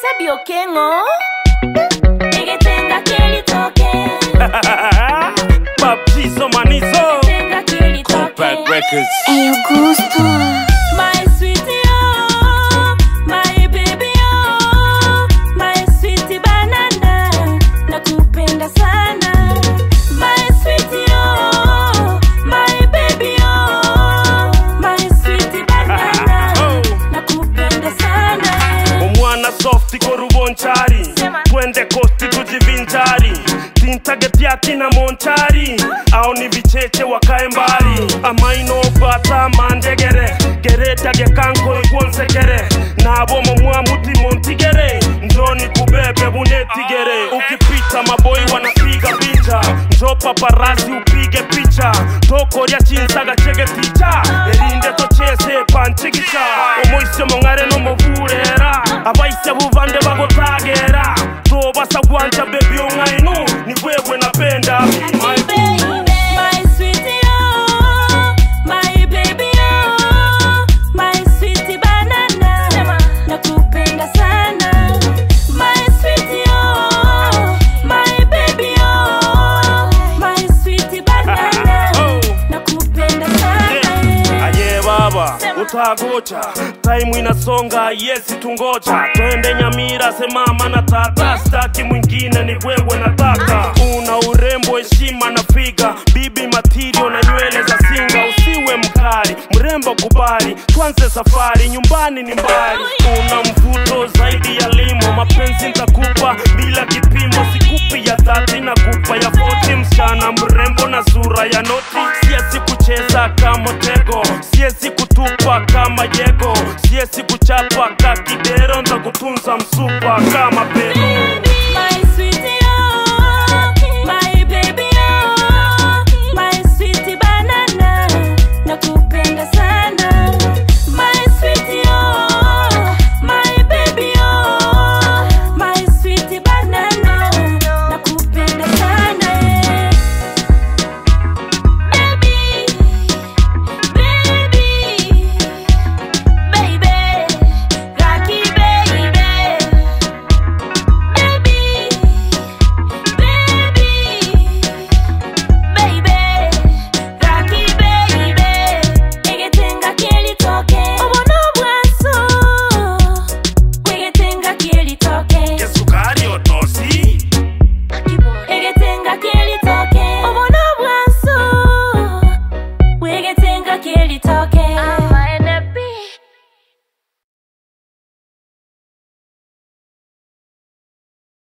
sabi okengo. Egetengaki elitoke papizo manizo. Compact Records. Tintage pyati na monchari au ni vicheche wakae mbali. Amaino bata mandegere. Geretage kanko igwonsekere nabo momwa muti montigere. Njoni kubebe bunetigere ukipita maboi wanapiga picha. Njo paparasi upige picha. Tokorya chinsaga chege ticha erinde tochese panchigicha omoise mong'are nomovurera abaise buvande bagotagera tobasa gwanja bebi baba utagocha taimu inasonga yesi tungoja. Twende nyamira semama na tata staki mwingine ni wewe nataka. Una urembo heshima na figa. Bibi matirio na nywele za singa. Usiwe mkali mrembo kubali. Twanze safari nyumbani ni mbali. Una mvuto zaidi ya limo. Mapenzi ntakupa bila kipimo. Sikupi kama tego siesi kutupa kama yego. Siesi kuchapa kakidero ndakutunza msupa kama pego